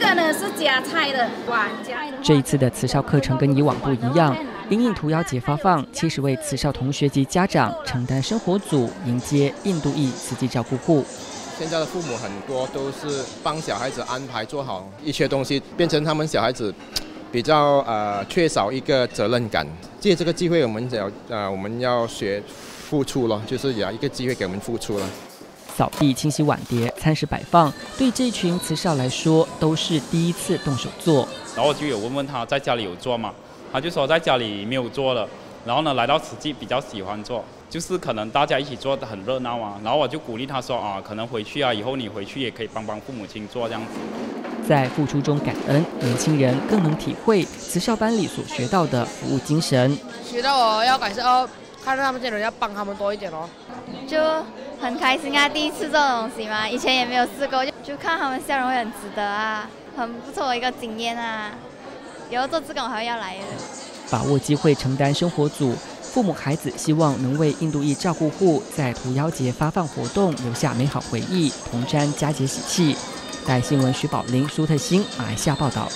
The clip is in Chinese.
个呢是夹菜的。这一次的慈少课程跟以往不一样，因应屠妖节发放，七十位慈少同学及家长承担生活组迎接印度裔慈济照顾户。现在的父母很多都是帮小孩子安排做好一些东西，变成他们小孩子比较呃缺少一个责任感。借这个机会，我们要呃我们要学付出了，就是有一个机会给我们付出了。扫地、清洗碗碟、餐食摆放，对这群慈少来说都是第一次动手做。然后我就有问问他在家里有做吗？他就说在家里没有做了。然后呢，来到慈济比较喜欢做，就是可能大家一起做的很热闹啊。然后我就鼓励他说啊，可能回去啊，以后你回去也可以帮帮父母亲做这样子。在付出中感恩，年轻人更能体会慈少班里所学到的服务精神。学到我要感谢哦，看到他们这种要帮他们多一点哦，就很开心啊！第一次做东西嘛，以前也没有试过，就就看他们笑容会很值得啊，很不错的一个经验啊。以后做这个我还要来的。把握机会承担生活组，父母孩子希望能为印度裔照顾户在屠妖节发放活动留下美好回忆，同沾佳节喜气。带新闻徐宝林、舒特兴马来西亚报道。